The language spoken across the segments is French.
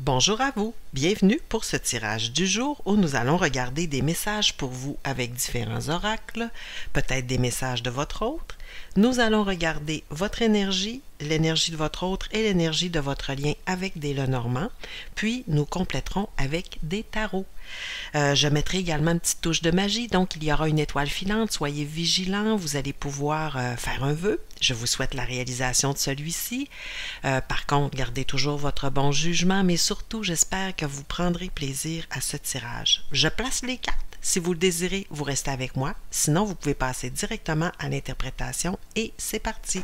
Bonjour à vous, bienvenue pour ce tirage du jour où nous allons regarder des messages pour vous avec différents oracles, peut-être des messages de votre autre. Nous allons regarder votre énergie, l'énergie de votre autre et l'énergie de votre lien avec des Lenormand, puis nous compléterons avec des tarots. Euh, je mettrai également une petite touche de magie, donc il y aura une étoile filante, soyez vigilants, vous allez pouvoir euh, faire un vœu. Je vous souhaite la réalisation de celui-ci. Euh, par contre, gardez toujours votre bon jugement, mais surtout, j'espère que vous prendrez plaisir à ce tirage. Je place les cartes. Si vous le désirez, vous restez avec moi. Sinon, vous pouvez passer directement à l'interprétation et c'est parti.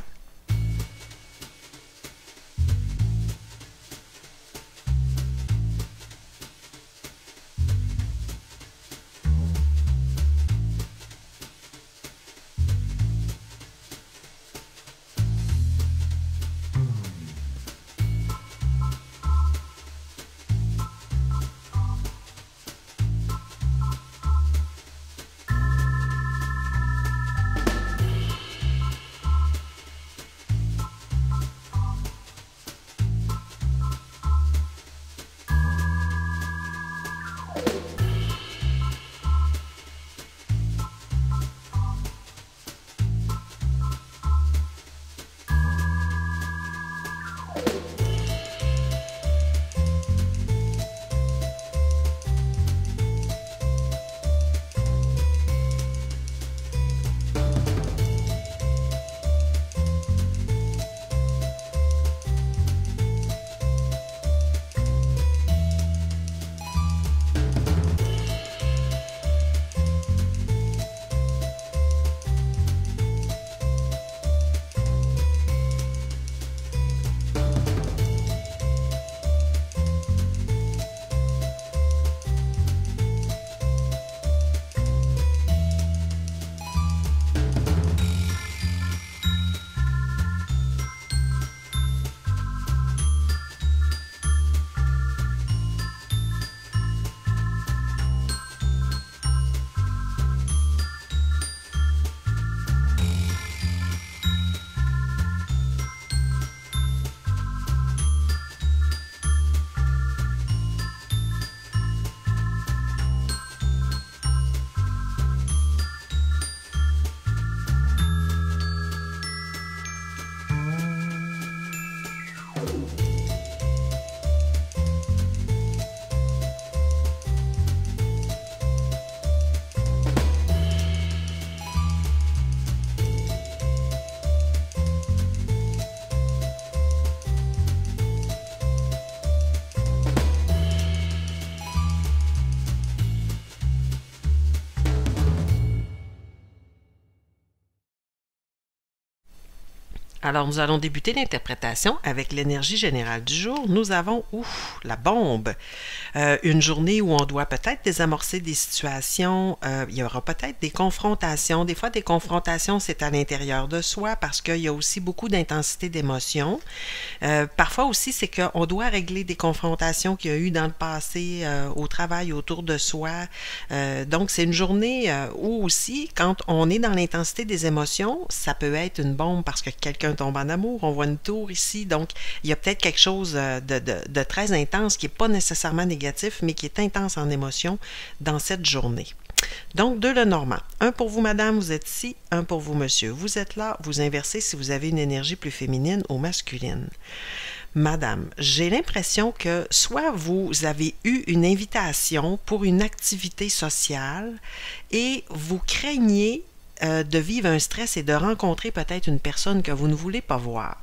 Alors, nous allons débuter l'interprétation avec l'énergie générale du jour. Nous avons, ouf, la bombe. Euh, une journée où on doit peut-être désamorcer des situations. Euh, il y aura peut-être des confrontations. Des fois, des confrontations, c'est à l'intérieur de soi parce qu'il y a aussi beaucoup d'intensité d'émotion. Euh, parfois aussi, c'est qu'on doit régler des confrontations qu'il y a eu dans le passé au travail autour de soi. donc, c'est une journée où aussi, quand on est dans l'intensité des émotions, ça peut être une bombe parce que quelqu'un tombe en amour, on voit une tour ici, donc il y a peut-être quelque chose euh, de, très intense qui n'est pas nécessairement négatif, mais qui est intense en émotion dans cette journée. Donc, deux le normand. Un pour vous, madame, vous êtes ici. Un pour vous, monsieur. Vous êtes là. Vous inversez si vous avez une énergie plus féminine ou masculine. Madame, j'ai l'impression que soit vous avez eu une invitation pour une activité sociale et vous craignez euh, de vivre un stress et de rencontrer peut-être une personne que vous ne voulez pas voir.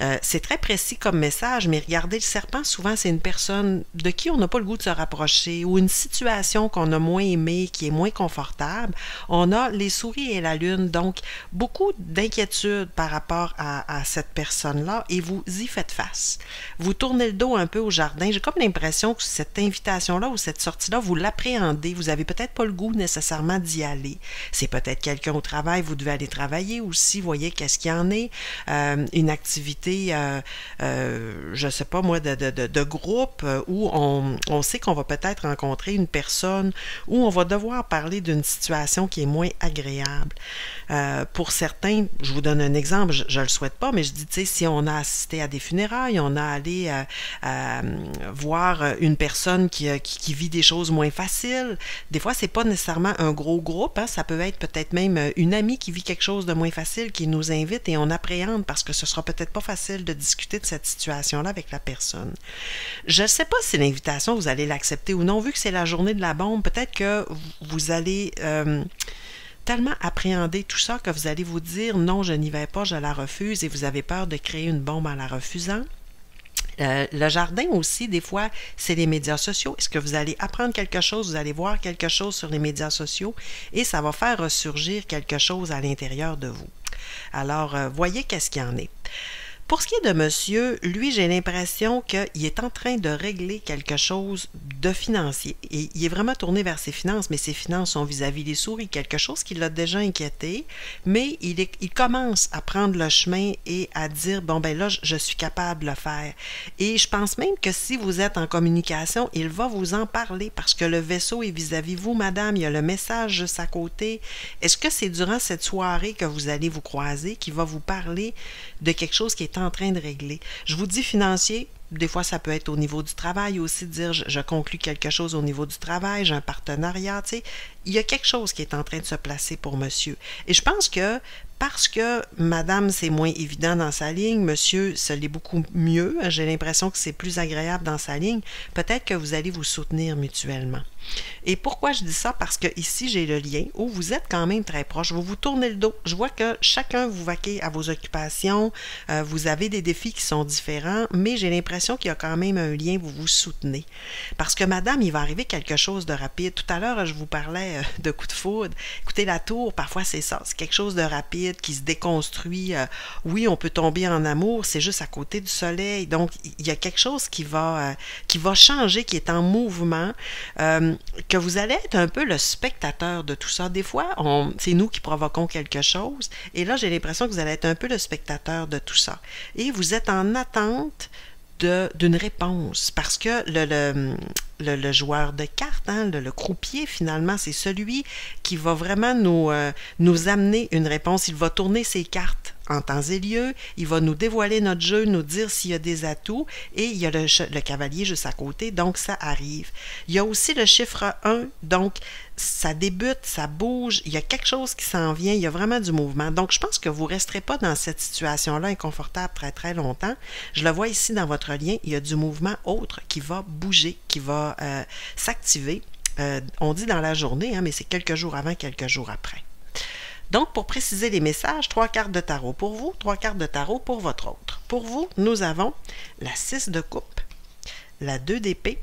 Euh, c'est très précis comme message, mais regardez, le serpent, souvent, c'est une personne de qui on n'a pas le goût de se rapprocher ou une situation qu'on a moins aimée, qui est moins confortable. On a les souris et la lune, donc beaucoup d'inquiétude par rapport à, à cette personne-là et vous y faites face. Vous tournez le dos un peu au jardin. J'ai comme l'impression que cette invitation-là ou cette sortie-là, vous l'appréhendez. Vous n'avez peut-être pas le goût nécessairement d'y aller. C'est peut-être quelqu'un au travail, vous devez aller travailler aussi, voyez qu'est-ce qu'il y en est. Euh, une activité, euh, euh, je ne sais pas moi, de, de, groupe où on, on sait qu'on va peut-être rencontrer une personne où on va devoir parler d'une situation qui est moins agréable. pour certains, je vous donne un exemple, je ne le souhaite pas, mais je dis, tu sais, si on a assisté à des funérailles, on a allé voir une personne qui, qui, vit des choses moins faciles, des fois, c'est pas nécessairement un gros groupe, hein, ça peut être peut-être même une amie qui vit quelque chose de moins facile, qui nous invite et on appréhende parce que ce sera peut-être pas facile de discuter de cette situation-là avec la personne. Je ne sais pas si l'invitation, vous allez l'accepter ou non, vu que c'est la journée de la bombe, peut-être que vous allez... Euh, tellement appréhender tout ça que vous allez vous dire non, je n'y vais pas, je la refuse et vous avez peur de créer une bombe en la refusant. Euh, le jardin aussi, des fois, c'est les médias sociaux. Est-ce que vous allez apprendre quelque chose, vous allez voir quelque chose sur les médias sociaux et ça va faire ressurgir quelque chose à l'intérieur de vous? Alors, euh, voyez qu'est-ce qu'il y en est. Pour ce qui est de monsieur, lui, j'ai l'impression qu'il est en train de régler quelque chose de financier. Et il est vraiment tourné vers ses finances, mais ses finances sont vis-à-vis des souris, quelque chose qui l'a déjà inquiété, mais il, est, il commence à prendre le chemin et à dire, bon, ben là, je, suis capable de le faire. Et je pense même que si vous êtes en communication, il va vous en parler parce que le vaisseau est vis-à-vis -vis vous, madame, il y a le message juste à côté. Est-ce que c'est durant cette soirée que vous allez vous croiser qui va vous parler de quelque chose qui est en train de régler. Je vous dis financier, des fois, ça peut être au niveau du travail aussi, dire je, je conclus quelque chose au niveau du travail, j'ai un partenariat, tu sais. Il y a quelque chose qui est en train de se placer pour monsieur. Et je pense que parce que madame, c'est moins évident dans sa ligne, monsieur, ce l'est beaucoup mieux, j'ai l'impression que c'est plus agréable dans sa ligne, peut-être que vous allez vous soutenir mutuellement. Et pourquoi je dis ça? Parce que ici, j'ai le lien où vous êtes quand même très proche. Vous vous tournez le dos. Je vois que chacun vous vaquez à vos occupations. Euh, vous avez des défis qui sont différents, mais j'ai l'impression qu'il y a quand même un lien, vous vous soutenez. Parce que madame, il va arriver quelque chose de rapide. Tout à l'heure, je vous parlais euh, de coups de foudre. Écoutez, la tour, parfois c'est ça. C'est quelque chose de rapide qui se déconstruit. Euh, oui, on peut tomber en amour, c'est juste à côté du soleil. Donc, il y a quelque chose qui va, qui va changer, qui est en mouvement que vous allez être un peu le spectateur de tout ça. Des fois, c'est nous qui provoquons quelque chose, et là, j'ai l'impression que vous allez être un peu le spectateur de tout ça. Et vous êtes en attente d'une réponse parce que le, joueur de cartes, hein, le, croupier, finalement, c'est celui qui va vraiment nous, euh, nous amener une réponse. Il va tourner ses cartes en temps et lieu. Il va nous dévoiler notre jeu, nous dire s'il y a des atouts. Et il y a le, cavalier juste à côté, donc ça arrive. Il y a aussi le chiffre 1, donc ça débute, ça bouge, il y a quelque chose qui s'en vient, il y a vraiment du mouvement. Donc je pense que vous ne resterez pas dans cette situation-là inconfortable très très longtemps. Je le vois ici dans votre lien, il y a du mouvement autre qui va bouger, qui va euh, s'activer. Euh, on dit dans la journée, hein, mais c'est quelques jours avant, quelques jours après. Donc, pour préciser les messages, trois cartes de tarot pour vous, trois cartes de tarot pour votre autre. Pour vous, nous avons la 6 de coupe, la 2 d'épée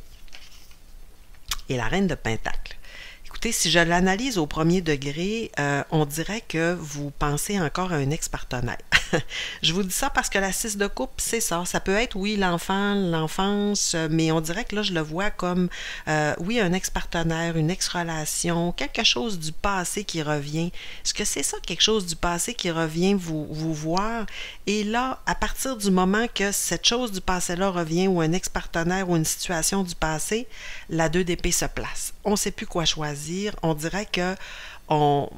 et la reine de pentacle. Écoutez, si je l'analyse au premier degré, euh, on dirait que vous pensez encore à un ex-partenaire. je vous dis ça parce que la 6 de coupe, c'est ça. Ça peut être, oui, l'enfant, l'enfance, mais on dirait que là, je le vois comme, euh, oui, un ex-partenaire, une ex-relation, quelque chose du passé qui revient. Est-ce que c'est ça, quelque chose du passé qui revient vous, voir? Et là, à partir du moment que cette chose du passé-là revient, ou un ex-partenaire, ou une situation du passé, la 2 d'épée se place. On ne sait plus quoi choisir. On dirait que on,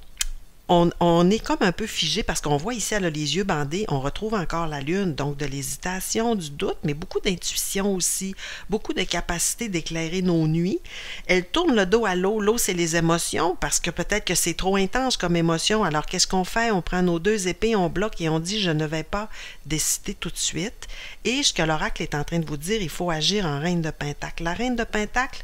on, est comme un peu figé parce qu'on voit ici, elle a les yeux bandés, on retrouve encore la lune, donc de l'hésitation, du doute, mais beaucoup d'intuition aussi, beaucoup de capacité d'éclairer nos nuits. Elle tourne le dos à l'eau. L'eau, c'est les émotions parce que peut-être que c'est trop intense comme émotion. Alors, qu'est-ce qu'on fait? On prend nos deux épées, on bloque et on dit, je ne vais pas décider tout de suite. Et ce que l'oracle est en train de vous dire, il faut agir en reine de Pentacle. La reine de Pentacle,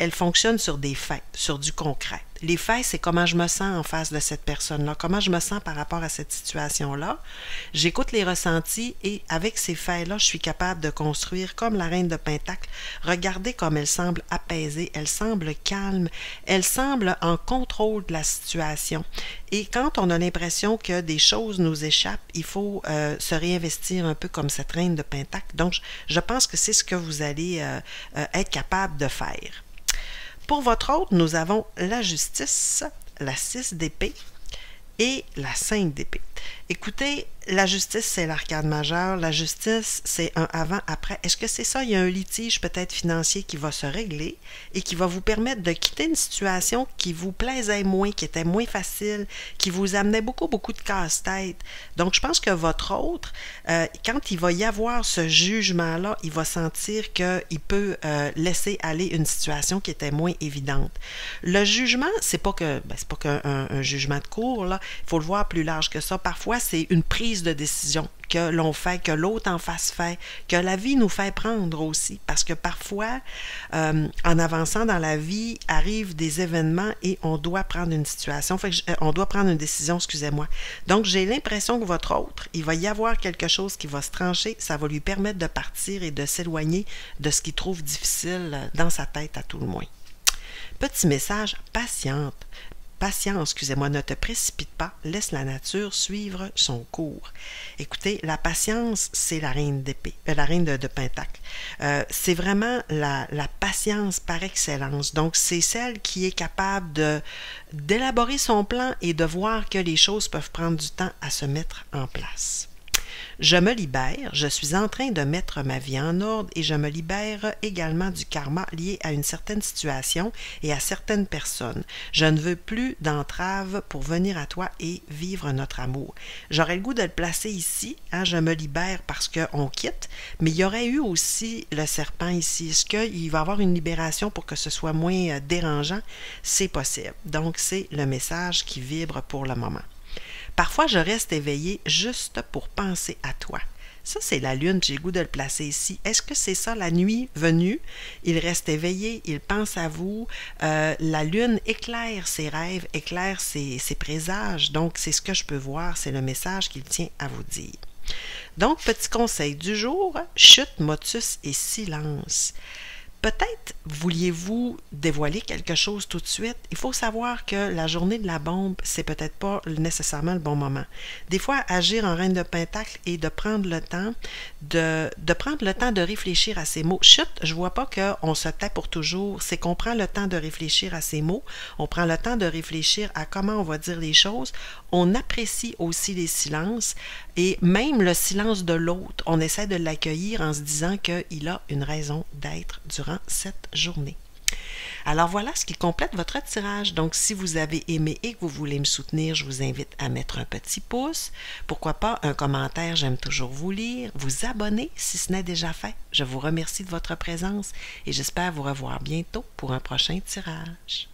elle fonctionne sur des faits, sur du concret. Les faits, c'est comment je me sens en face de cette personne-là, comment je me sens par rapport à cette situation-là. J'écoute les ressentis et avec ces faits-là, je suis capable de construire comme la reine de Pentacle. Regardez comme elle semble apaisée, elle semble calme, elle semble en contrôle de la situation. Et quand on a l'impression que des choses nous échappent, il faut euh, se réinvestir un peu comme cette reine de Pentacle. Donc, je pense que c'est ce que vous allez euh, euh, être capable de faire. Pour votre autre, nous avons la justice, la 6 d'épée et la 5 d'épée. Écoutez, la justice, c'est l'arcade majeure. La justice, c'est un avant-après. Est-ce que c'est ça? Il y a un litige peut-être financier qui va se régler et qui va vous permettre de quitter une situation qui vous plaisait moins, qui était moins facile, qui vous amenait beaucoup, beaucoup de casse-tête. Donc, je pense que votre autre, euh, quand il va y avoir ce jugement-là, il va sentir qu'il peut euh, laisser aller une situation qui était moins évidente. Le jugement, c'est pas que ben, c'est pas qu'un jugement de cours, là. Il faut le voir plus large que ça. Parfois, c'est une prise de décision que l'on fait, que l'autre en face fait, que la vie nous fait prendre aussi. Parce que parfois, euh, en avançant dans la vie, arrivent des événements et on doit prendre une situation, euh, on doit prendre une décision, excusez-moi. Donc, j'ai l'impression que votre autre, il va y avoir quelque chose qui va se trancher, ça va lui permettre de partir et de s'éloigner de ce qu'il trouve difficile dans sa tête à tout le moins. Petit message, patiente. Patience, excusez-moi, ne te précipite pas, laisse la nature suivre son cours. Écoutez, la patience, c'est la reine euh, de, Pentacle. Euh, c'est vraiment la, patience par excellence. Donc, c'est celle qui est capable de d'élaborer son plan et de voir que les choses peuvent prendre du temps à se mettre en place. Je me libère, je suis en train de mettre ma vie en ordre et je me libère également du karma lié à une certaine situation et à certaines personnes. Je ne veux plus d'entrave pour venir à toi et vivre notre amour. J'aurais le goût de le placer ici, hein, je me libère parce qu'on quitte, mais il y aurait eu aussi le serpent ici. Est-ce qu'il va y avoir une libération pour que ce soit moins euh, dérangeant? C'est possible. Donc, c'est le message qui vibre pour le moment. Parfois, je reste éveillé juste pour penser à toi. Ça, c'est la lune, j'ai le goût de le placer ici. Est-ce que c'est ça la nuit venue? Il reste éveillé, il pense à vous. Euh, la lune éclaire ses rêves, éclaire ses, ses présages. Donc, c'est ce que je peux voir, c'est le message qu'il tient à vous dire. Donc, petit conseil du jour, chute, motus et silence. Peut-être vouliez-vous dévoiler quelque chose tout de suite? Il faut savoir que la journée de la bombe, c'est peut-être pas nécessairement le bon moment. Des fois, agir en reine de pentacle et de prendre le temps de, prendre le temps de réfléchir à ces mots. Chut, je vois pas qu'on se tait pour toujours. C'est qu'on prend le temps de réfléchir à ces mots. On prend le temps de réfléchir à comment on va dire les choses. On apprécie aussi les silences et même le silence de l'autre. On essaie de l'accueillir en se disant qu'il a une raison d'être cette journée. Alors voilà ce qui complète votre tirage. Donc si vous avez aimé et que vous voulez me soutenir, je vous invite à mettre un petit pouce. Pourquoi pas un commentaire, j'aime toujours vous lire. Vous abonner si ce n'est déjà fait. Je vous remercie de votre présence et j'espère vous revoir bientôt pour un prochain tirage.